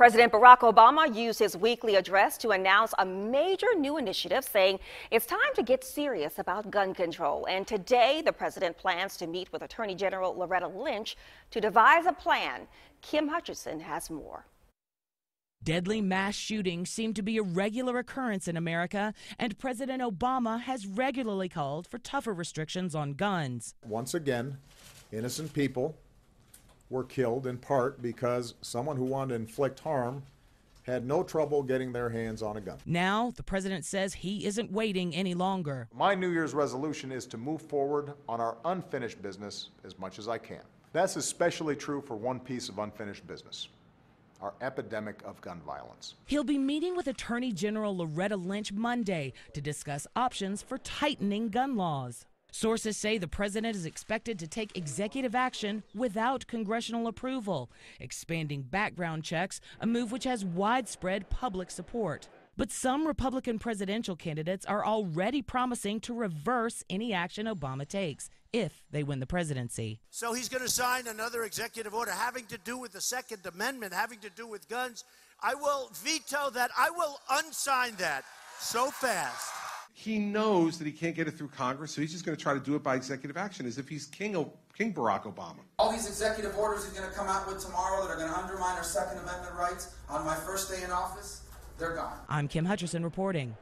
President Barack Obama used his weekly address to announce a major new initiative saying it's time to get serious about gun control. And today, the president plans to meet with Attorney General Loretta Lynch to devise a plan. Kim Hutchinson has more. Deadly mass shootings seem to be a regular occurrence in America, and President Obama has regularly called for tougher restrictions on guns. Once again, innocent people were killed in part because someone who wanted to inflict harm had no trouble getting their hands on a gun. Now, the president says he isn't waiting any longer. My New Year's resolution is to move forward on our unfinished business as much as I can. That's especially true for one piece of unfinished business our epidemic of gun violence. He'll be meeting with Attorney General Loretta Lynch Monday to discuss options for tightening gun laws. Sources say the president is expected to take executive action without congressional approval, expanding background checks, a move which has widespread public support. But some Republican presidential candidates are already promising to reverse any action Obama takes if they win the presidency. So he's going to sign another executive order having to do with the Second Amendment, having to do with guns. I will veto that. I will unsign that so fast. He knows that he can't get it through Congress, so he's just going to try to do it by executive action, as if he's King, o- King Barack Obama. All these executive orders he's going to come out with tomorrow that are going to undermine our Second Amendment rights on my first day in office, they're gone. I'm Kim Hutcherson reporting.